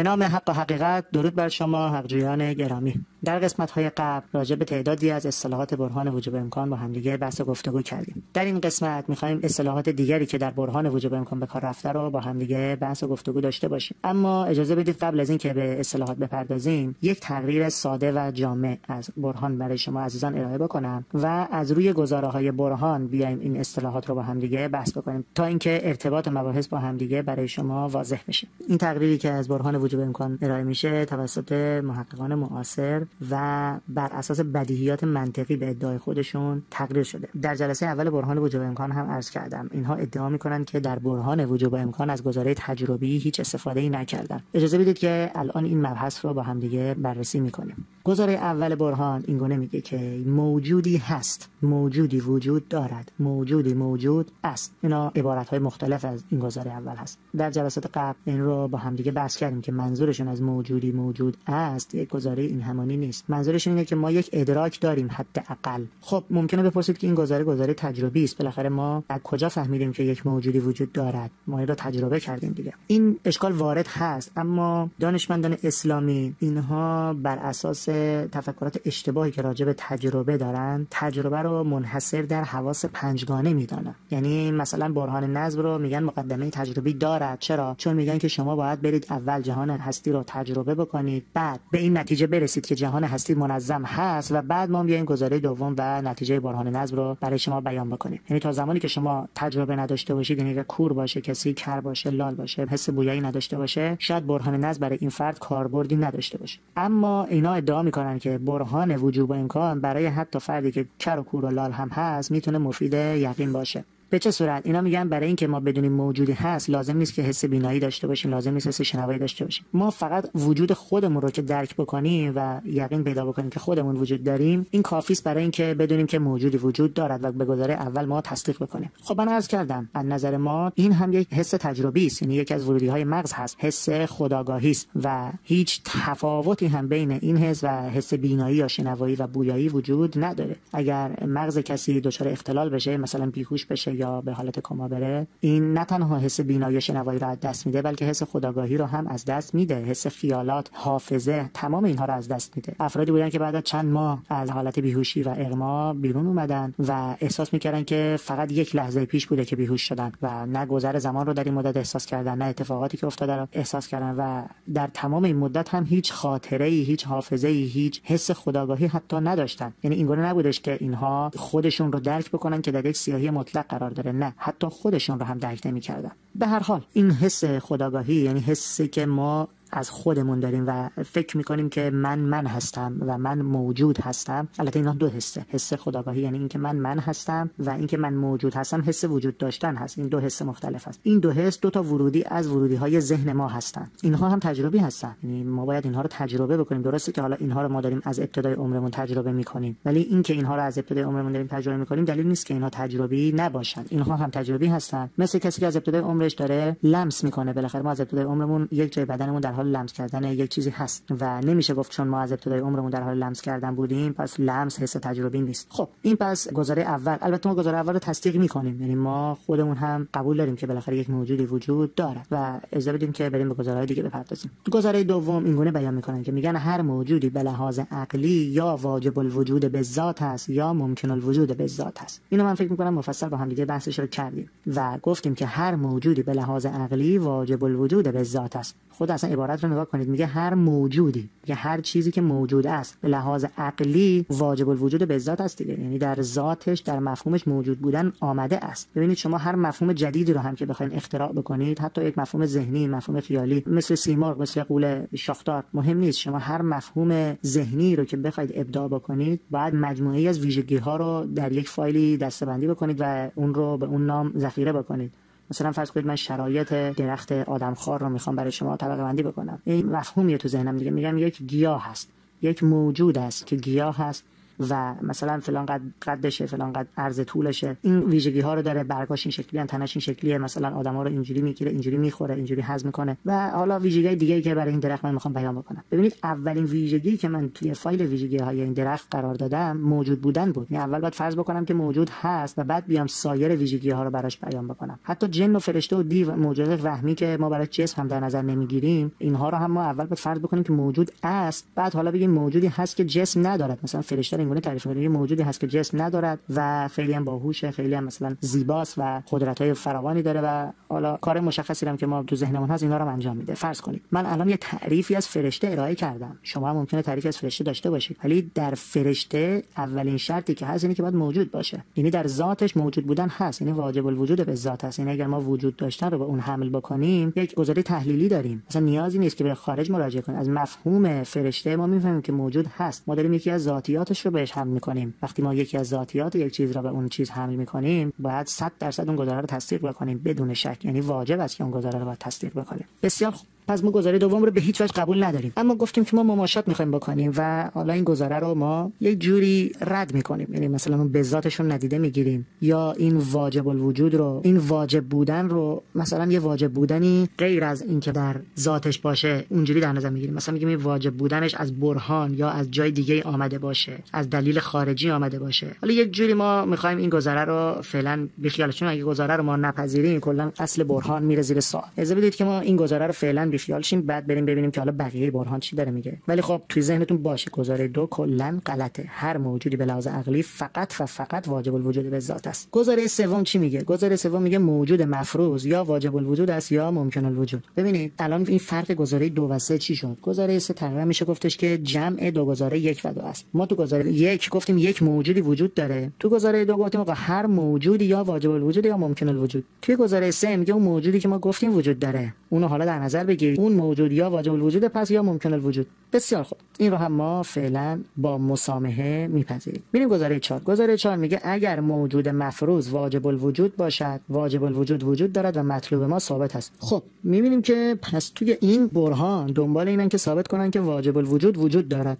به نام حق و حقیقت درود بر شما حقجویان گرامی. در قسمت های قبل راجع به تعدادی از اصطلاحات برهان وجوب امکان با همدیگه بحث و گفتگو کردیم. در این قسمت می‌خوایم اصطلاحات دیگری که در برهان وجوب امکان به کار رفته رو با همدیگه بحث و گفتگو داشته باشیم. اما اجازه بدید قبل از اینکه به اصطلاحات بپردازیم یک تقریر ساده و جامع از برهان برای شما عزیزان ارائه بکنم و از روی گزاره های برهان بیایم این اصطلاحات رو با همدیگه بحث بکنیم تا اینکه ارتباط مباحث با همدیگه برای شما واضح بشه. این تقریری که از برهان وجوب امکان ارائه میشه توسط محققان معاصر و بر اساس بدیهیات منطقی به ادعای خودشون تقریر شده. در جلسه اول برهان وجوب امکان هم عرض کردم. اینها ادعا می‌کنن که در برهان وجوب امکان از گزاره تجربی هیچ استفاده ای نکردن اجازه بدید که الان این مبحث رو با هم دیگه بررسی می‌کنیم. گزاره اول برهان این گونه میگه که موجودی هست موجودی وجود دارد موجودی موجود است. اینا عبارت های مختلف از این گزاره اول هست. در جلسات قبل این رو با هم دیگه بحث کردیم که منظورشون از موجودی موجود است. یک گزاره این همانی نیست. منظورشون اینه که ما یک ادراک داریم حداقل. خب ممکنه بپرسید که این گزاره گزاره تجربی است. بالاخره ما از کجا فهمیدیم که یک موجودی وجود دارد؟ ما این تجربه کردیم دیگه. این اشکال وارد هست اما دانشمندان اسلامی اینها بر اساس تفکرات اشتباهی که راجع به تجربه دارن تجربه رو منحصر در حواس پنجگانه می‌دانن. یعنی مثلا برهان نظم رو میگن مقدمه تجربی دارد. چرا؟ چون میگن که شما باید برید اول جهان هستی رو تجربه بکنید بعد به این نتیجه برسید که جهان هستی منظم هست و بعد ما بیایم گزاره دوم و نتیجه برهان نظم رو برای شما بیان بکنیم. یعنی تا زمانی که شما تجربه نداشته باشید یعنی کور باشه کسی کر باشه لال باشه حس بویایی نداشته باشه شاید برهان نظم برای این فرد کاربردی نداشته باشه. اما اینا ادعا که برهان وجوب امکان برای حتی فردی که کر و کور و لال هم هست می‌تونه مفید یقین باشه. به چه صورت؟ اینا میگن برای اینکه ما بدونیم موجودی هست لازم نیست که حس بینایی داشته باشیم لازم نیست حس شنوایی داشته باشیم. ما فقط وجود خودمون رو که درک بکنیم و یقین پیدا بکنیم که خودمون وجود داریم این کافی است برای اینکه بدونیم که موجودی وجود دارد و به گزاره اول ما تصدیق بکنیم. خب من عرض کردم از نظر ما این هم یک حس تجربی است یعنی یکی از ورودی های مغز هست حس خداگاهی است و هیچ تفاوتی هم بین این حس و حس بینایی یا شنوایی و بویایی وجود نداره. اگر مغز کسی دچار اختلال بشه مثلا بیهوش بشه یا به حالت کما بره این نه تنها حس بینایی شنوایی رو از دست میده بلکه حس خداگاهی رو هم از دست میده. حس خیالات حافظه تمام اینها رو از دست میده. افرادی بودن که بعد از چند ماه از حالت بیهوشی و اغما بیرون اومدن و احساس می‌کردن که فقط یک لحظه پیش بوده که بیهوش شدن و نه گذر زمان رو در این مدت احساس کردن نه اتفاقاتی که افتاده رو احساس کردن و در تمام این مدت هم هیچ خاطره ای هیچ حافظه ای هیچ حس خداگاهی حتی نداشتن. یعنی اینگونه نبودش که اینها خودشون رو درک بکنن که در یک سیاهی مطلق قرار داره. نه حتی خودشون رو هم درک نمی‌کردن. به هر حال این حس خداگاهی یعنی حسی که ما از خودمون داریم و فکر می‌کنیم که من من هستم و من موجود هستم. البته اینا دو حسه. حس خداگاهی یعنی اینکه من من هستم و اینکه من موجود هستم حس وجود داشتن هست. این دو حس مختلف هست. این دو حس دو تا ورودی از ورودی های ذهن ما هستن. اینها هم تجربی هستن. یعنی ما باید اینها رو تجربه بکنیم. درسته که حالا اینها رو ما داریم از ابتدای عمرمون تجربه می‌کنیم. ولی اینکه اینها رو از ابتدای عمرمون داریم تجربه می‌کنیم دلیل نیست که اینها تجربی نباشن. اینها هم تجربی هستن. مثل کسی که از ابتدای عمرش داره لمس می‌کنه. بالاخره ما از ابتدای عمرمون یک جای بدنمون در حال لمس کردن یک چیزی هست و نمیشه گفت چون ما از ابتدای عمرمون در حال لمس کردن بودیم پس لمس حس تجربی نیست. خب این پس گزاره اول. البته ما گزاره اول رو تصدیق می‌کنیم. یعنی ما خودمون هم قبول داریم که بالاخره یک موجودی وجود داره و اجازه بدیم که بریم به گزاره دیگه بپردازیم. گزاره دوم اینگونه بیان می‌کنن که میگن هر موجودی به لحاظ عقلی یا واجب الوجود به ذات هست یا ممکن الوجود به ذات هست. اینو من فکر می‌کنم مفصل با هم دیگه بحثش رو کردیم و گفتیم که هر موجودی به لحاظ عقلی واجب الوجود به ذات است خود اصلا عبارت رو نگاه کنید. میگه هر موجودی میگه هر چیزی که موجود است به لحاظ عقلی واجب الوجود به ذات است دیگه. یعنی در ذاتش در مفهومش موجود بودن آمده است. ببینید شما هر مفهوم جدیدی رو هم که بخواید اختراع بکنید حتی یک مفهوم ذهنی مفهوم خیالی مثل سیمرغ مثل قول شاختار مهم نیست. شما هر مفهوم ذهنی رو که بخواید ابداع بکنید بعد مجموعه از ویژگی ها رو در یک فایلی دسته‌بندی بکنید و اون رو به اون نام ذخیره بکنید. مثلا فرض کنید من شرایط درخت آدمخوار رو می‌خوام برای شما طبقه بندی بکنم. این مفهومیه تو ذهنم دیگه. میگم یک گیاه هست. یک موجود است که گیاه هست. و مثلا فلان قد قدشه فلان قد عرض طولشه. این ویژگی ها رو داره برگاش این شکلی تنش این شکلیه. مثلا آدما رو اینجوری می‌گیره اینجوری می‌خوره اینجوری هضم می‌کنه. و حالا ویژگی دیگه که برای این درخت من می‌خوام بیان بکنم. ببینید اولین ویژگی که من توی فایل ویژگی های این درخت قرار دادم موجود بودن بود. یعنی اول باید فرض بکنم که موجود هست و بعد بیام سایر ویژگی ها رو براش بیان بکنم. حتی جن و فرشته و دیو موجود وهمی که ما برای جسم هم در نظر نمی‌گیریم اینها رو هم ما اول باید فرض بکنیم که موجود است. بعد حالا بگیم موجودی هست که جسم ندارد. مثلا فرشته اینگونه تعریف کنیم موجودی هست که جسم ندارد و خیلی هم باهوشه خیلی هم مثلا زیباست و قدرت های فراوانی داره و حالا کار مشخصی هم که ما تو ذهنمون هست اینا رو انجام میده. فرض کنید من الان یه تعریفی از فرشته ارائه کردم. شما هم ممکنه تعریفی از فرشته داشته باشید. ولی در فرشته اولین شرطی که هست اینه که باید موجود باشه. یعنی در ذاتش موجود بودن هست. یعنی واجب الوجود به ذات هست. یعنی اگر ما وجود داشتن رو به اون حمل بکنیم یک گزاره تحلیلی داریم. مثلا نیازی نیست که به خارج مراجعه کنیم. از مفهوم فرشته ما می‌فهمیم که موجود هست. ما داریم یکی از ذاتیاتش رو بهش حمل می‌کنیم. وقتی ما یکی از ذاتیات یک چیز را به اون چیز حمل می‌کنیم باید 100 درصد اون گزاره رو تصدیق بکنیم بدون شک. یعنی واجب است که اون گزاره رو باید تصدیق بکنیم. بسیار خوب. پس ما گزاره دوم رو به هیچ وجه قبول نداریم. اما گفتیم که ما مماشات می‌خوایم بکنیم و حالا این گزاره رو ما یک جوری رد می‌کنیم. یعنی مثلا اون به ذاتشون ندیده می‌گیریم. یا این واجب الوجود رو این واجب بودن رو مثلا یه واجب بودنی غیر از اینکه در ذاتش باشه اونجوری در نظر می‌گیریم. مثلا میگیم این واجب بودنش از برهان یا از جای دیگه آمده باشه از دلیل خارجی آمده باشه. حالا یک جوری ما می‌خوایم این گزاره رو فعلا بیخیالشون اگه گزاره رو ما نپذیریم کلا اصل برهان میره زیر سوال. اجازه بدید که ما این گزاره رو فعلا بیخیال شیم بعد بریم ببینیم که حالا بقیه برهان چی داره میگه. ولی خب توی ذهنتون باشه گزاره دو کلا غلطه. هر موجودی به لحاظ عقلی فقط و فقط واجب الوجود به ذات است. گزاره سوم چی میگه؟ گزاره سوم میگه موجود مفروض یا واجب الوجود است یا ممکن الوجود. ببینید الان این فرق گزاره دو و سه چی شد؟ گزاره سه تقریبا میشه گفتش که جمع دو گزاره یک و دو است. ما تو گزاره یک گفتیم یک موجودی وجود داره. تو گزاره دو گفتیم هر موجودی یا واجب الوجود یا ممکن الوجود. توی گزاره سه میگه اون موجودی که ما گفتیم وجود داره. اونو حالا در نظر اون موجود یا واجب الوجود پس یا ممکن الوجود. بسیار خوب. این رو هم ما فعلا با مسامحه میپذیریم. میریم گزاره 4 گزاره 4 میگه اگر موجود مفروض واجب الوجود باشد واجب الوجود وجود دارد و مطلوب ما ثابت است. خب می‌بینیم که پس توی این برهان دنبال اینن که ثابت کنن که واجب الوجود وجود دارد.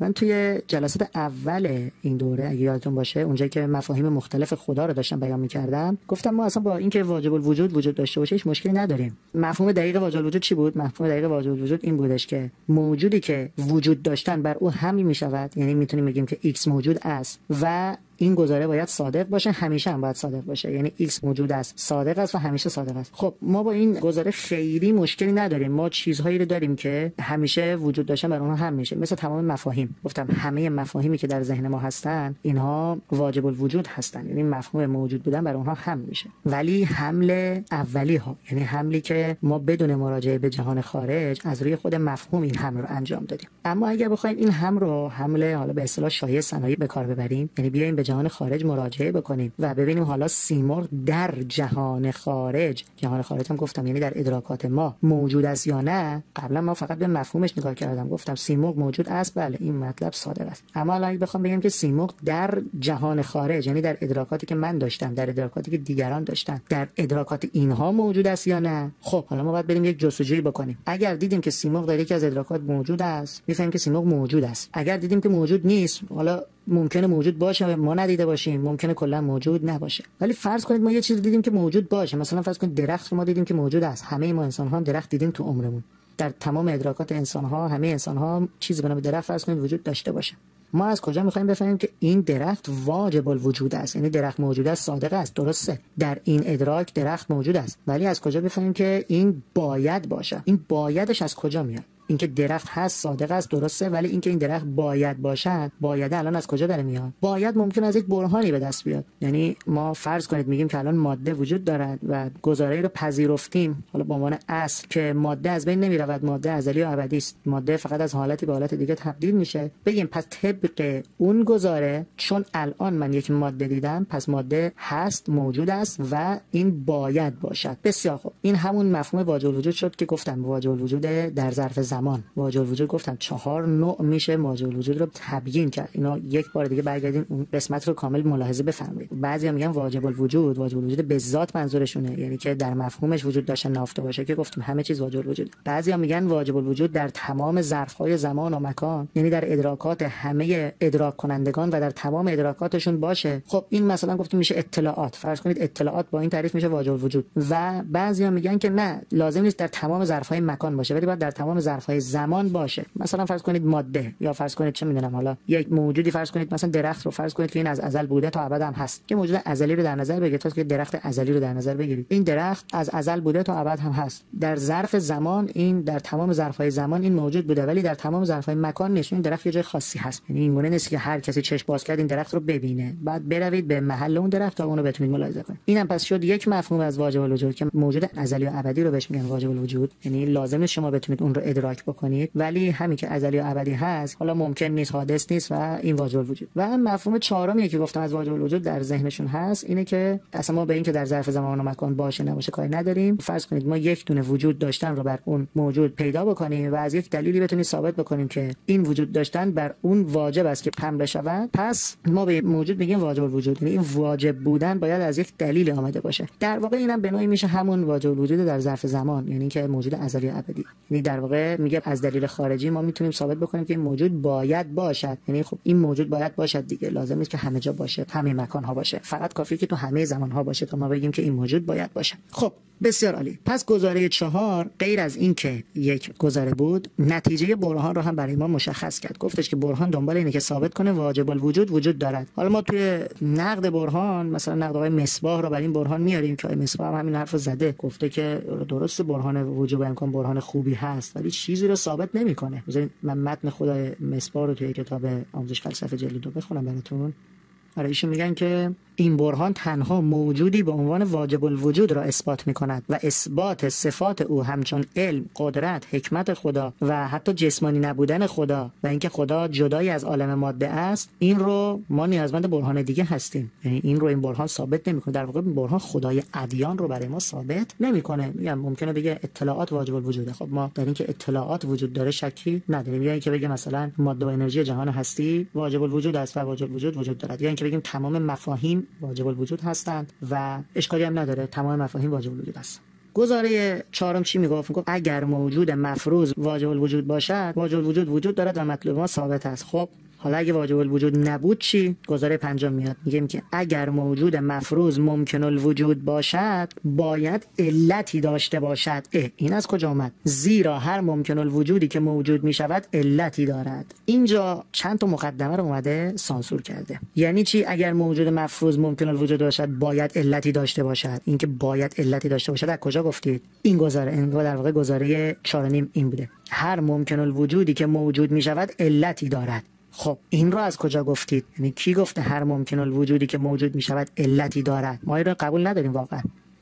من توی جلسات اول این دوره اگه یادتون باشه اونجایی که مفاهیم مختلف خدا رو داشتم بیان می‌کردم گفتم ما اصلا با اینکه واجب الوجود وجود داشته باشه هیچ مشکلی نداریم. مفهوم دقیق واجب الوجود چی بود؟ مفهوم دقیق واجب الوجود این بودش که موجودی که وجود داشتن بر او حمل می‌شود یعنی می‌تونیم بگیم که x موجود است و این گزاره باید صادق باشه همیشه هم باید صادق باشه. یعنی x موجود است صادق است و همیشه صادق است. خب ما با این گزاره خیلی مشکلی نداریم. ما چیزهایی رو داریم که همیشه وجود داشتن بر اونها هم میشه. مثل تمام مفاهیم. گفتم همه مفاهیمی که در ذهن ما هستن اینها واجب الوجود هستن. یعنی مفهوم موجود بودن بر اونها هم میشه. ولی حمل اولی ها یعنی حملی که ما بدون مراجعه به جهان خارج از روی خود مفهوم این حمل رو انجام دادیم. اما اگر بخوایم این حمل رو حمل حالا به اصطلاح شایع صنایع به کار ببریم یعنی بیایم به جهان خارج مراجعه بکنیم و ببینیم حالا سیمرغ در جهان خارج جهان خارج هم گفتم یعنی در ادراکات ما موجود است یا نه؟ قبلا ما فقط به مفهومش نگاه کردم گفتم سیمرغ موجود است؟ بله این مطلب صادق است. اما الان بخوام بگم که سیمرغ در جهان خارج یعنی در ادراکاتی که من داشتم در ادراکاتی که دیگران داشتن در ادراکات اینها موجود است یا نه؟ خب حالا ما باید بریم یک جستجویی بکنیم. اگر دیدیم که سیمرغ در یکی از ادراکات موجود است می‌فهمیم که سیمرغ موجود است. اگر دیدیم که موجود نیست حالا ممکنه موجود باشه ما ندیده باشیم. ممکنه کلا موجود نباشه. ولی فرض کنید ما یه چیز دیدیم که موجود باشه. مثلا فرض کنید درخت ما دیدیم که موجود است. همه ما انسان ها درخت دیدیم تو عمرمون. در تمام ادراکات انسان ها همه انسان ها چیزی به نام درخت فرض کنید وجود داشته باشه. ما از کجا می‌خوایم بفهمیم که این درخت واجب الوجود است؟ یعنی درخت موجود است صادق است درسته. در این ادراک درخت موجود است. ولی از کجا بفهمیم که این باید باشه؟ این بایدش از کجا میاد؟ اینکه درخت هست صادق است درسته ولی اینکه این درخت باید باشد باید الان از کجا داره میاد؟ باید ممکن از یک برهانی به دست بیاد. یعنی ما فرض کنید میگیم که الان ماده وجود دارد و گزاره رو پذیرفتیم. حالا به عنوان اصل که ماده از بین نمی‌رود ماده ازلی و ابدی است. ماده فقط از حالتی به حالت دیگه تبدیل میشه. بگیم پس طبق اون گزاره چون الان من یک ماده دیدم پس ماده هست موجود است و این باید باشد. بسیار خوب. این همون مفهوم واجب وجود شد که گفتم. واجب وجود در ظرف زمان. زمان. واجب الوجود گفتم. چهار نوع میشه واجب الوجود رو تبیین کرد. اینا یک بار دیگه برگردین اون قسمت رو کامل ملاحظه بفرمایید. بعضیا میگن واجب الوجود. واجب الوجود به ذات منظورشونه. یعنی که در مفهومش وجود داشتن نافته باشه که گفتیم همه چیز واجب الوجود. بعضیا میگن واجب الوجود در تمام ظرفهای زمان و مکان یعنی در ادراکات همه ادراک کنندگان و در تمام ادراکاتشون باشه. خب این مثلا گفتیم میشه اطلاعات. فرض کنید اطلاعات با این تعریف میشه واجب الوجود. و بعضیا میگن که نه لازم نیست در تمام ظرفهای مکان باشه ولی باید در تمام ظرفهای زمان باشه. مثلا فرض کنید ماده یا فرض کنید چه می‌دونم حالا یک موجودی فرض کنید مثلا درخت رو فرض کنید که این از ازل بوده تا ابد هم هست. که موجود ازلی رو در نظر بگیرید تا که درخت ازلی رو در نظر بگیرید. این درخت از ازل بوده تا ابد هم هست. در ظرف زمان این در تمام ظرفهای زمان این موجود بوده ولی در تمام ظرفهای مکان نیست. این درخت یه جای خاصی هست. یعنی این نیست که هر کسی چشم باز کرد این درخت رو ببینه. بعد بروید به محل اون درخت تا اون رو بتونید ملاحظه کنید. اینم پس شد یک مفهوم از واجب الوجود که موجود ازلی و ابدی رو بهش میگن واجب الوجود. یعنی لازم شما بتونید اون رو ادراک بکنید ولی همین که ازلی و ابدی هست حالا ممکن نیست حادث نیست و این واجب الوجود و مفهوم چهارمی که گفتم از واجب الوجود در ذهنشون هست اینه که اصلا ما به اینکه در ظرف زمان و مکان باشه نباشه کاری نداریم. فرض کنید ما یک دونه وجود داشتن رو بر اون موجود پیدا بکنیم و از یک دلیلی بتونیم ثابت بکنیم که این وجود داشتن بر اون واجب است که پم بشود پس ما به موجود میگیم واجب الوجود یعنی این واجب بودن باید از یک دلیل آمده باشه. در واقع اینم به نوعی میشه همون واجب الوجود در ظرف زمان یعنی که موجود ازلی و ابدی. یعنی در واقع میگه از دلیل خارجی ما می‌تونیم ثابت بکنیم که این موجود باید باشد. یعنی خب این موجود باید باشد دیگه. لازم نیست که همه جا باشه همه مکان ها باشه. فقط کافیه که تو همه زمان ها باشه تا ما بگیم که این موجود باید باشه. خب بسیار عالی. پس گزاره چهار غیر از اینکه یک گزاره بود نتیجه برهان رو هم برای ما مشخص کرد. گفتش که برهان دنبال اینه که ثابت کنه واجب الوجود وجود دارد. حالا ما توی نقد برهان مثلا نقد آقای مصباح رو برای این برهان میاریم که آقای مصباح هم همین حرف زده. گفته که درست برهان وجوب امکان برهان خوبی هست ولی چیزی رو ثابت نمی‌کنه. بذارید من متن خدای مصباح رو توی کتاب آموزش فلسفه جلد دو بخونم براتون. آره ایشون میگن که این برهان تنها موجودی به عنوان واجب الوجود را اثبات می کند و اثبات صفات او همچون علم، قدرت، حکمت خدا و حتی جسمانی نبودن خدا و اینکه خدا جدایی از عالم ماده است این رو ما نیازمند برهان دیگه هستیم. یعنی این رو این برهان ثابت نمی‌کنه. در واقع برهان خدای ادیان رو برای ما ثابت نمی‌کنه. میگم ممکنه بگه اطلاعات واجب الوجوده. خب ما در اینکه اطلاعات وجود داره شکی نداریم. یا اینکه بگه مثلا ماده و انرژی جهان هستی واجب الوجود است و واجب الوجود وجود دارد. یا اینکه بگیم تمام مفاهیم واجب الوجود هستند و اشکالی هم نداره. تمام مفاهیم واجب الوجود هست گزاره چهارم چی می‌گفت؟ می‌گفت اگر موجود مفروض واجب الوجود باشد واجب الوجود وجود دارد و مطلوب ما ثابت است. خب حالا اگه واجب الوجود نبود چی؟ گزاره پنجم میاد. میگه که اگر موجود مفروض ممکن الوجود باشد باید علتی داشته باشد. اه این از کجا آمد زیرا هر ممکن الوجودی که موجود می‌شود علتی دارد. اینجا چند تا مقدمه رو اومده سانسور کرده. یعنی چی؟ اگر موجود مفروض ممکن الوجود باشد باید علتی داشته باشد. اینکه باید علتی داشته باشد از کجا گفتید؟ این گزاره این در واقع گزاره 4 این بوده. هر ممکن الوجودی که موجود می‌شود علتی دارد. خب این رو از کجا گفتید؟ یعنی کی گفته هر ممکن الوجودی که موجود می شود علتی دارد؟ ما این رو قبول نداریم واقعا.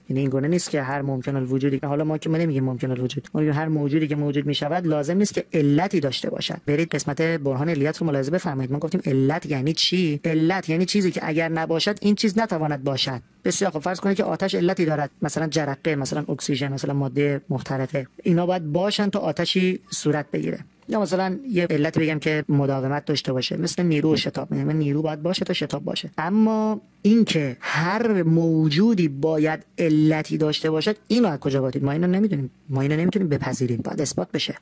یعنی این گونه نیست که هر ممکن الوجودی حالا ما که ما نمیگیم ممکن الوجود. ما هر موجودی که موجود می شود لازم نیست که علتی داشته باشد. برید قسمت برهان علیت رو ملاحظه بفرمایید. ما گفتیم علت یعنی چی؟ علت یعنی چیزی که اگر نباشد این چیز نتواند باشد. بسیار خب فرض کنید که آتش علتی دارد. مثلا جرقه مثلا اکسیژن مثلا ماده محترقه اینا باید باشن تا آتشی صورت بگیره. یا مثلا یه علت بگم که مداومت داشته باشه. مثل نیرو و شتاب. یعنی نیرو باید باشه تا شتاب باشه. اما اینکه هر موجودی باید علتی داشته باشد اینو از کجا گفتید ما اینو نمی‌دونیم. ما اینو نمی‌تونیم بپذیریم. باید اثبات بشه.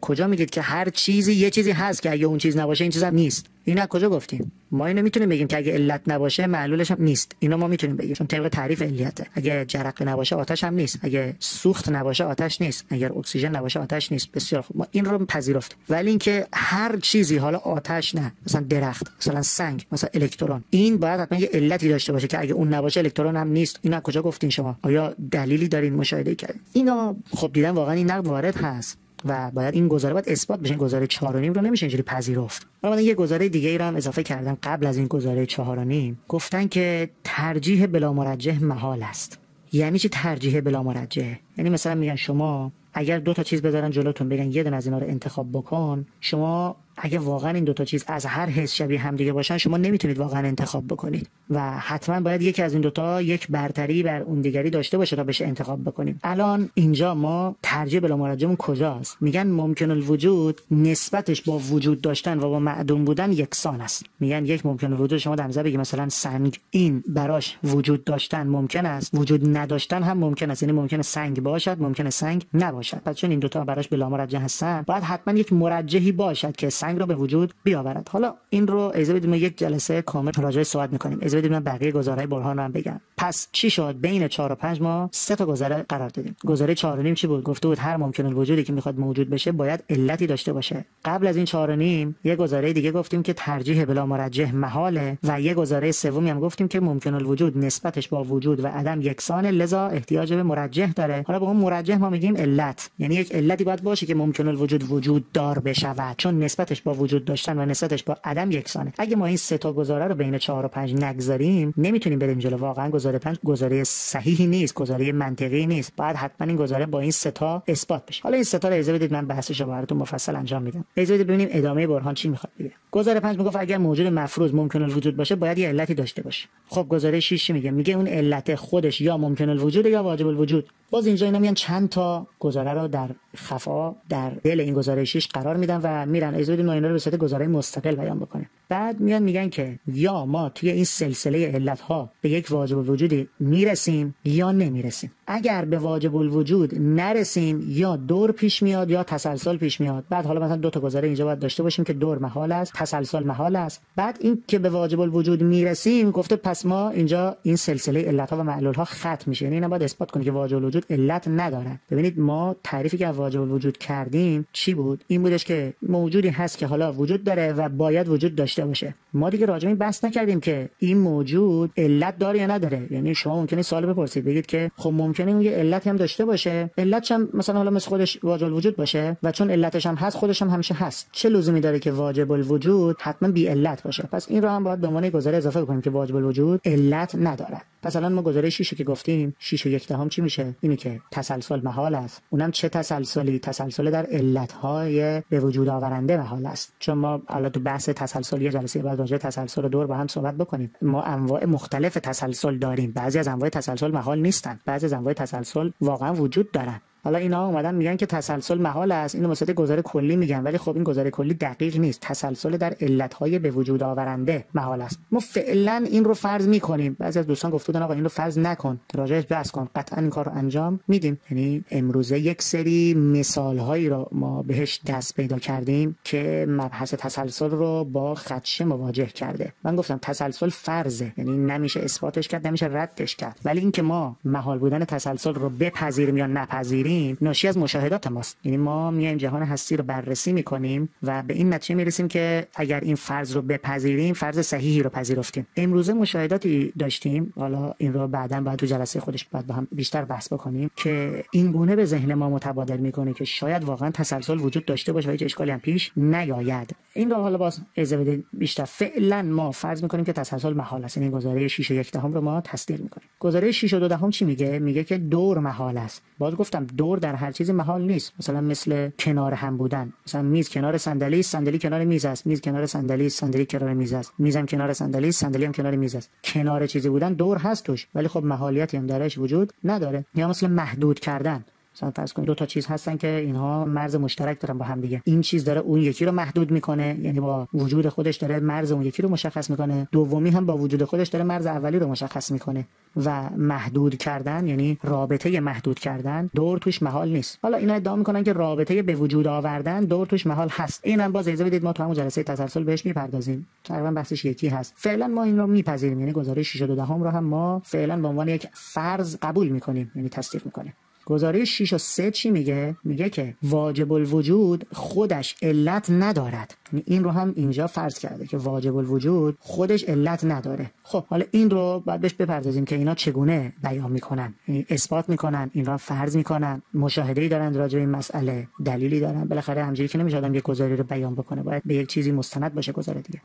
کجا میگید که هر چیزی یه چیزی هست که اگه اون چیز نباشه این چیز هم نیست. این از کجا گفتیم؟ ما اینو می‌تونیم بگیم که اگه علت نباشه معلولش هم نیست. اینو ما می‌تونیم بگیم. چون طبق تعریف علیته. اگه جرقه نباشه آتش هم نیست. اگه سوخت نباشه آتش نیست. اگر اکسیژن نباشه آتش نیست. بسیار خوب. ما این رو پذیرفت. ولی اینکه هر چیزی حالا آتش نه مثلا درخت مثلا سنگ مثلا الکترون. این باید حتما یه علتی داشته باشه که اگه اون نباشه الکترون هم نیست. اینا کجا گفتین شما؟ آیا دلیلی دارین مشاهده کردین؟ اینا خب دیدن واقعا این نقد وارد هست. و باید این گزاره باید اثبات بشه. گزاره 4 رو نمیشه اینجوری پذیرفت. حالا من یه گزاره دیگه ای رو هم اضافه کردم قبل از این گزاره 4 گفتن که ترجیح بلا مرجح محال است. یعنی چی ترجیح بلا مرجح؟ یعنی مثلا میگن شما اگر دو تا چیز بذارن جلوتون بگن یه دونه از اینا رو انتخاب بکن شما اگه واقعا این دوتا چیز از هر حس شبیه همدیگه باشن شما نمی‌تونید واقعا انتخاب بکنید. و حتما باید یکی از این دوتا یک برتری بر اون دیگری داشته باشه تا بشه انتخاب بکنیم. الان اینجا ما ترجیح بلا مرجعمون کجاست؟ میگن ممکن الوجود نسبتش با وجود داشتن و با معدوم بودن یکسان است. میگن یک ممکن الوجود شما در بگی مثلا سنگ این براش وجود داشتن ممکن است وجود نداشتن هم ممکن است. یعنی ممکن سنگ باشد ممکن سنگ نباشد. پس چون این دوتا براش بلا مرجع هستن باید حتما یک مرجحی باشد که را به وجود بیاورد حالا این رو اجازه بدید ما یک جلسه کامل راجع صحبت می‌کنیم. اجازه بدید من بقیه گزارهای برهان رو هم بگم. پس چی شد؟ بین 4 و 5 ما سه تا گزاره قرار دادیم. گزاره 4 و نیم چی بود؟ گفته بود هر ممکن الوجودی که می‌خواد موجود بشه باید علتی داشته باشه. قبل از این 4 و نیم یه گزاره دیگه گفتیم که ترجیح بلا مرجح محاله و یه گزاره سومی هم گفتیم که ممکن الوجود نسبتش با وجود و عدم یکسان لذا احتیاج به مرجح داره. حالا به اون مرجح ما میگیم علت. یعنی یک علتی باید باشه که ممکن الوجود وجود دار بشود. چون نسبتش با وجود داشتن و نسبتش با عدم یکسانه. اگه ما این سه تا گزاره رو بین 4 و 5 نگذاریم نمی‌تونیم بریم جلو. واقعا گزاره 5 گزاره صحیحی نیست گزاره منطقی نیست. باید حتما این گزاره با این سه تا اثبات بشه. حالا این سه تا رو اجازه بدید من بحثش رو براتون مفصل انجام میدم. اجازه بدید ببینیم ادامه برهان چی می‌خواد بگه. گزاره 5 میگه اگر موجود مفروض ممکن الوجود باشه باید یه علتی داشته باشه. خب گزاره 6 میگه؟ میگه اون علت خودش یا ممکن الوجود یا واجب الوجود. باز اینجا اینا میان چند تا گزاره رو در خفا در دل این گزاره 6 قرار میدن و میرن. اجازه ما اینا رو به صورت گزاره مستقل بیان بکنیم بعد میان میگن که یا ما توی این سلسله علت ها به یک واجب الوجودی می‌رسیم یا نمی‌رسیم. اگر به واجب الوجود نرسیم یا دور پیش میاد یا تسلسل پیش میاد. بعد حالا مثلا دو تا گزاره اینجا باید داشته باشیم که دور محال است تسلسل محال است. بعد این که به واجب الوجود می‌رسیم گفته پس ما اینجا این سلسله علت ها و معلول ها ختم میشه. یعنی اینا باید اثبات کنیم که واجب الوجود علت نداره ببینید ما تعریفی که از واجب الوجود کردیم چی بود؟ این بودش که موجودی هست که حالا وجود داره و باید وجود داشته باشه. ما دیگه راجع به بحث نکردیم که این موجود علت داره یا نداره. یعنی شما ممکنه سوال بپرسید بگید که خب ممکنه اون یه علت هم داشته باشه. علتش هم مثلا حالا مثل خودش واجب الوجود باشه و چون علتش هم هست خودش هم همیشه هست. چه لزومی داره که واجب الوجود حتما بی علت باشه؟ پس این رو هم باید به عنوان گزاره اضافه کنیم که واجب الوجود علت نداره. پس الان ما گزاره 6 که گفتیم 6 و یک دهم چی میشه؟ اینه که تسلسل محال است. اونم چه تسلسلی؟ تسلسل در علت های به وجود آورنده محال است. چون ما حالا تو بحث تسلسل یه جلسه بعد راجع تسلسل دور با هم صحبت بکنیم. ما انواع مختلف تسلسل داریم. بعضی از انواع تسلسل محال نیستن. بعضی از انواع تسلسل واقعا وجود دارن. حالا اینا اومدن میگن که تسلسل محال است. اینو واسه گزاره کلی میگن ولی خب این گزاره کلی دقیق نیست. تسلسل در علتهای به وجود آورنده محال است. ما فعلا این رو فرض می‌کنیم. بعضی از دوستان گفته بودن آقا این رو فرض نکن. راجعش بحث کن. قطعا این کار رو انجام میدیم. یعنی امروزه یک سری مثال هایی رو ما بهش دست پیدا کردیم که مبحث تسلسل رو با خدشه مواجه کرده. من گفتم تسلسل فرضه. یعنی نمیشه اثباتش کرد نمیشه ردش کرد. ولی اینکه ما محال بودن تسلسل رو بپذیریم یا نپذیریم ناشی از مشاهدات ماست. یعنی ما میایم جهان هستی رو بررسی می‌کنیم و به این نتیجه می‌رسیم که اگر این فرض رو بپذیریم فرض صحیحی رو پذیرفتیم. امروزه مشاهداتی داشتیم. حالا این رو بعدا بعد تو جلسه خودش باید با هم بیشتر بحث بکنیم که این گونه به ذهن ما متبادل می‌کنه که شاید واقعا تسلسل وجود داشته باشه و هیچ اشکالی هم پیش نیاید. این رو حالا باز اجازه بدید بیشتر. فعلا ما فرض می‌کنیم که تسلسل محال است. این گزاره 6 و 1 دهم رو ما تصدیق می‌کنیم. گزاره 6 و 2 دهم چی میگه؟ میگه که دور محال است. باز گفتم دور در هر چیزی محال نیست. مثلا مثل کنار هم بودن. مثلا میز کنار صندلی صندلی کنار میز است. میز کنار صندلی صندلی کنار میز است. میزم کنار صندلی صندلی هم کنار میز است. کنار چیزی بودن دور هست توش. ولی خب محالیتی هم درش وجود نداره. یا مثل محدود کردن. مثلا فرض کنید دو تا چیز هستن که اینها مرز مشترک دارن با هم دیگه. این چیز داره اون یکی رو محدود می‌کنه یعنی با وجود خودش داره مرز اون یکی رو مشخص می‌کنه. دومی هم با وجود خودش داره مرز اولی رو مشخص می‌کنه. و محدود کردن یعنی رابطه محدود کردن دور توش محال نیست. حالا اینا ادعا می‌کنن که رابطه به وجود آوردن دور توش محال هست. اینم باز اجازه بدید ما تو همون جلسه تسلسل بهش می‌پردازیم. تقریبا بحثش یکی هست. فعلا ما این رو میپذیریم. یعنی گزاره 6 دهم رو هم ما فعلا به عنوان یک فرض قبول می‌کنیم. یعنی تصدیق می‌کنیم. گزاره 6 و 3 چی میگه؟ میگه که واجب الوجود خودش علت ندارد. یعنی این رو هم اینجا فرض کرده که واجب الوجود خودش علت نداره. خب حالا این رو باید بهش بپردازیم که اینا چگونه بیان می‌کنن. یعنی اثبات می‌کنن این رو فرض می‌کنن. مشاهده ای دارن راجع به این مسئله دلیلی دارن. بالاخره همجوری که نمیشه آدم یک گزاره رو بیان بکنه. باید به یک چیزی مستند باشه گزاره دیگه.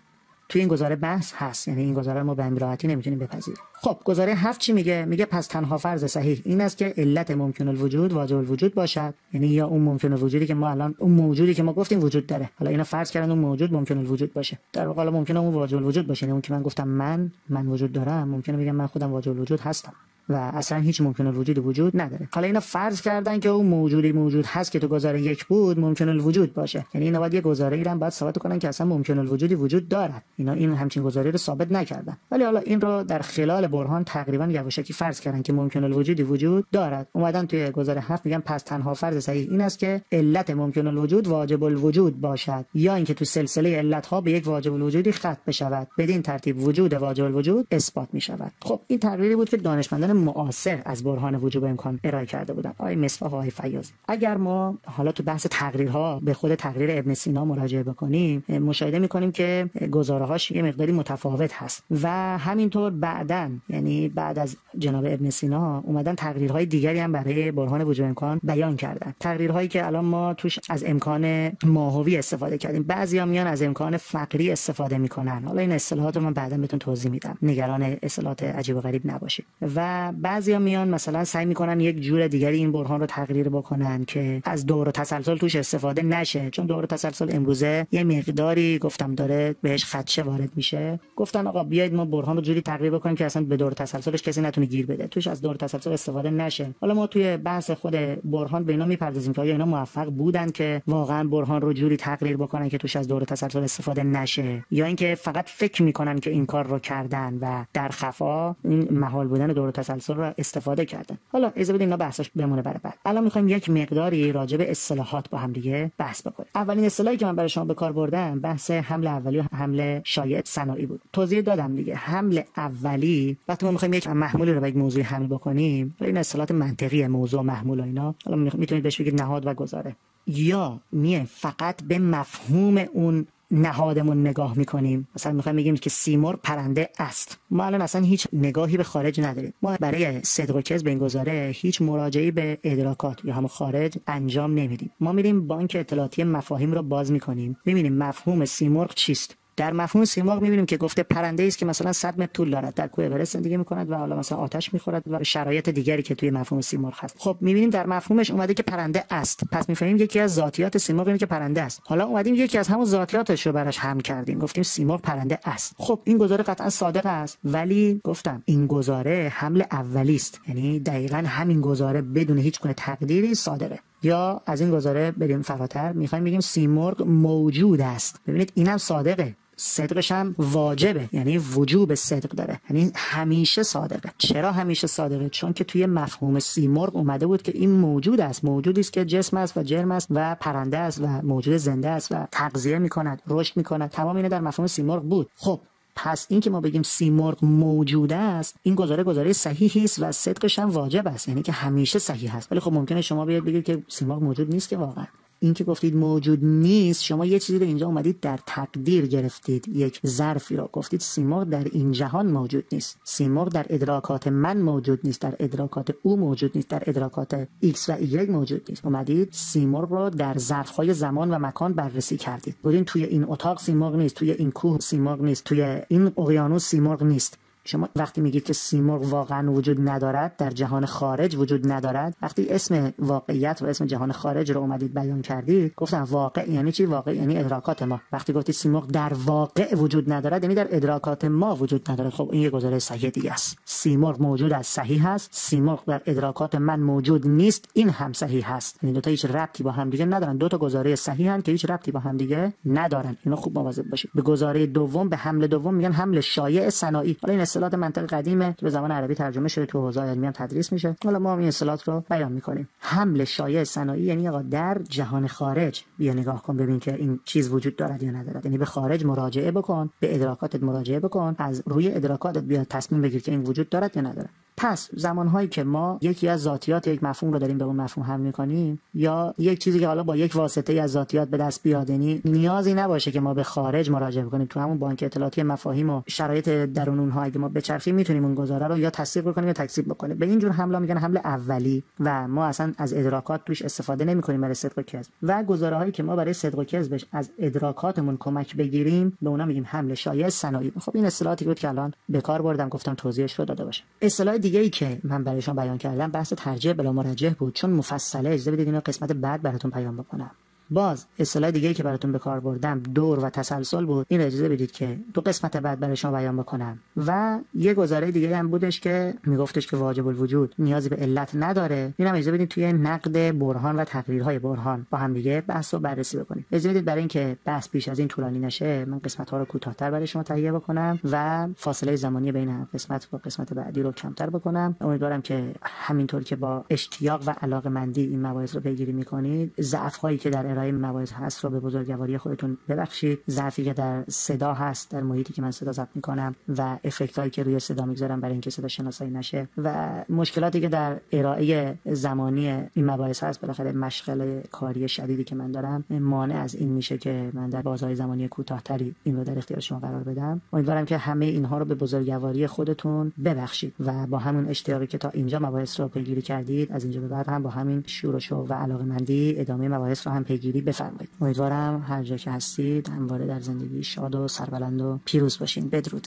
توی این گزاره بحث هست. یعنی این گزاره ما به راحتی نمی‌تونیم بپذیریم. خب گزاره هفت چی میگه؟ میگه پس تنها فرض صحیح این است که علت ممکن الوجود واجب الوجود باشد. یعنی یا اون ممکن الوجودی که ما الان اون موجودی که ما گفتیم وجود داره. حالا اینا فرض کردن اون موجود ممکن الوجود باشه. در واقع ممکنه اون واجب الوجود باشه. یعنی اون که من گفتم من من وجود دارم. ممکنه بگم من خودم واجب الوجود هستم. و اصلا هیچ ممکن الوجود وجود نداره. حالا اینا فرض کردن که اون موجودی موجود هست که تو گزاره یک بود ممکن الوجود باشه. یعنی اینا باید یه گزاره ایران باید ثابت کنن که اصلا ممکن الوجودی وجود دارد اینا این همچین گزاره رو ثابت نکردن. ولی حالا این رو در خلال برهان تقریبا یواشکی فرض کردن که ممکن الوجودی وجود دارد. اومدن توی گزاره هفت میگن پس تنها فرض صحیح این است که علت ممکن الوجود واجب الوجود باشد. یا اینکه تو سلسله علت ها به یک واجب الوجودی ختم بشود. بدین ترتیب وجود واجب الوجود اثبات می شود خب این تقریری بود که دانشمندان معاصر از برهان وجوب امکان ارائه کرده بودن آقای مصباح آقای اگر ما حالا تو بحث تقریرها به خود تقریر ابن سینا مراجعه بکنیم مشاهده می‌کنیم که گزاره هاش یه مقداری متفاوت هست و همینطور بعدا یعنی بعد از جناب ابن سینا اومدن تقریرهای دیگری هم برای برهان وجوب امکان بیان کردن. تقریرهایی که الان ما توش از امکان ماهوی استفاده کردیم. بعضیا میان از امکان فقری استفاده می‌کنن. حالا این اصطلاحات رو من بعدا بهتون توضیح میدم. نگران اصطلاحات عجیب و غریب نباشید. و بعضیا میان مثلا سعی می‌کنن یک جور دیگری این برهان رو تقریر بکنن که از دور و تسلسل توش استفاده نشه. چون دور و تسلسل امروزه یه مقداری گفتم داره بهش خدشه وارد میشه. گفتن آقا بیاید ما برهان رو جوری تقریر بکنیم که اصلا به دور تسلسلش کسی نتونه گیر بده. توش از دور تسلسل استفاده نشه. حالا ما توی بحث خود برهان به اینا می‌پردازیم که آیا اینا موفق بودن که واقعا برهان رو جوری تقریر بکنن که توش از دور تسلسل استفاده نشه؟ یا اینکه فقط فکر می‌کنن که این کار رو کردن و در خفا این محال بودن دور تسلسل رو استفاده کردن. حالا اجازه بدید اینا بحثش بمونه برای بعد. الان می‌خوایم یک مقداری راجع به اصطلاحات با هم دیگه بحث بکنیم. اولین اصطلاحی که من برای شما به کار بردم بحث حمل اولی و حمل شایع صناعی بود. توضیح دادم دیگه. حمل اولی وقتی ما می‌خوایم یک محمولی رو به یک موضوع حمل بکنیم این اصطلاحات منطقی موضوع محمول و اینا. حالا می‌تونید بهش بگید نهاد و گذاره یا میه فقط به مفهوم اون نهادمون نگاه می‌کنیم. مثلا می‌خوایم بگیم که سیمور پرنده است. ما الان اصلا هیچ نگاهی به خارج نداریم. ما برای صدق و کذب این گزاره هیچ مراجعی به ادراکات یا هم خارج انجام نمیدیم. ما میریم بانک اطلاعاتی مفاهیم رو باز می‌کنیم. می‌بینیم مفهوم سیمرغ چیست. در مفهوم سیمرغ می‌بینیم که گفته پرنده است که مثلا 100 متر طول دارد در کوه اورست زندگی می‌کند و حالا مثلا آتش می‌خورد و شرایط دیگری که توی مفهوم سیمرغ هست. خب می‌بینیم در مفهومش اومده که پرنده است. پس می‌فهمیم یکی از ذاتیات سیمرغ اینه که پرنده است. حالا اومدیم یکی از همون ذاتیاتش رو براش هم کردیم. گفتیم سیمرغ پرنده است. خب این گزاره قطعا صادق است. ولی گفتم این گزاره حمل اولی است. یعنی دقیقا همین گزاره بدون هیچ گونه تقدیری صادقه. یا از این گزاره بریم فراتر. می‌خوایم بگیم سیمرغ موجود است. ببینید اینم صادقه. صدقش هم واجبه یعنی وجوب صدق داره یعنی همیشه صادقه. چرا همیشه صادقه؟ چون که توی مفهوم سیمرغ اومده بود که این موجود است موجودی است که جسم است و جرم است و پرنده است و موجود زنده است و تغذیه می‌کند رشد می‌کند. تمام اینا در مفهوم سیمرغ بود. خب پس این که ما بگیم سیمرغ موجود است این گزاره گزاره صحیحی است و صدقش هم واجب است یعنی که همیشه صحیح است. ولی خب ممکنه شما بیاید بگید که سیمرغ موجود نیست که واقعا. این که گفتید موجود نیست شما یه چیزی رو اینجا اومدید در تقدیر گرفتید. یک ظرفی رو گفتید سیمرغ در این جهان موجود نیست. سیمرغ در ادراکات من موجود نیست در ادراکات او موجود نیست در ادراکات X و Y موجود نیست. اومدید سیمرغ رو در ظرفهای زمان و مکان بررسی کردید. بودین توی این اتاق سیمرغ نیست توی این کوه سیمرغ نیست توی این اقیانوس سیمرغ نیست. شما وقتی میگید که سیمرغ واقعا وجود ندارد در جهان خارج وجود ندارد. وقتی اسم واقعیت و اسم جهان خارج رو اومدید بیان کردید گفتم واقع یعنی چی؟ واقع یعنی ادراکات ما. وقتی گفتید سیمرغ در واقع وجود ندارد یعنی در ادراکات ما وجود ندارد. خب این یه گزاره صحیح دیگه است. سیمرغ موجود است صحیح است سیمرغ در ادراکات من موجود نیست این هم صحیح است. این دو تا هیچ ربطی با هم دیگه ندارن. دو تا گزاره صحیحن که هیچ ربطی با هم دیگه ندارن. اینو خوب مواظب باشید. به گزاره دوم به حمله دوم میگن حمل شایع صناعی. حالا این اصطلاح منطق قدیمه. که به زبان عربی ترجمه شده تو حوزه علمی هم تدریس میشه. حالا ما این اصطلاحات رو بیان می‌کنیم. حمل شایع صنایع یعنی آقا در جهان خارج. بیا نگاه کن ببین که این چیز وجود دارد یا ندارد. یعنی به خارج مراجعه بکن به ادراکاتت مراجعه بکن از روی ادراکاتت بیا تصمیم بگیر که این وجود دارد یا ندارد. پس زمانهایی که ما یکی از ذاتیات یک مفهوم رو داریم به اون مفهوم حمل می‌کنیم یا یک چیزی که حالا با یک واسطه از ذاتیات به دست بیاد یعنی نیازی نباشه که ما به خارج مراجعه کنیم تو همون بانک اطلاعاتی مفاهیم و شرایط درون اونها اگه ما بچرخیم می‌تونیم اون گزاره رو یا تصدیق بکنیم یا تکذیب بکنیم. به این جور حمله میگن حمله اولی و ما اصلا از ادراکات توش استفاده نمی‌کنیم برای صدق و کذب. و گزاره هایی که ما برای صدق و کذبش از ادراکاتمون کمک بگیریم به اونا میگیم حمله شایع صنایع. خب این اصطلاحاتی بود که الان به کار بردم گفتم توضیحش رو داده باشه اصطلاح دیگه ای که من برایشون بیان کردم بحث ترجیح بلا مرجح بود چون مفصله اجازه بدید اینو قسمت بعد براتون پیام بکنم. باز اصطلاح دیگه که براتون به کار بردم دور و تسلسل بود. این اجازه بدید که دو قسمت بعد برای شما بیان بکنم. و یه گزاره دیگه هم بودش که میگفتش که واجب الوجود نیازی به علت نداره. اینم اجازه بدید توی نقد برهان و تقریرهای برهان با هم دیگه بحث رو بررسی بکنیم. اجازه بدید برای اینکه بحث بیش از این طولانی نشه من قسمت ها رو کوتاه‌تر برای شما تهیه بکنم و فاصله زمانی بین قسمت با قسمت بعدی رو کمتر بکنم. امیدوارم که همینطور که با اشتیاق و علاقه مندی این مباحث رو پیگیری می‌کنید ضعف هایی که در ارائه مباحث هست رو به بزرگواری خودتون ببخشید. ضعفی که در صدا هست در محیطی که من صدا ضبط می‌کنم و افکت هایی که روی صدا می‌گذارم برای اینکه صدا شناسایی نشه و مشکلاتی که در ارائه زمانی این مباحث هست بالاخره مشغله کاری شدیدی که من دارم مانع از این میشه که من در بازهای زمانی کوتاهتری این رو در اختیار شما قرار بدم. امیدوارم که همه اینها رو به بزرگواری خودتون ببخشید و با همون اشتیاقی که تا اینجا مباحث رو پیگیری کردید از اینجا به بعد هم با همین شور و شو و علاقه مندی ادامه مباحث رو هم پیگیری بفرمایید. امیدوارم هر جا که هستید همواره در زندگی شاد و سربلند و پیروز باشین. بدرود.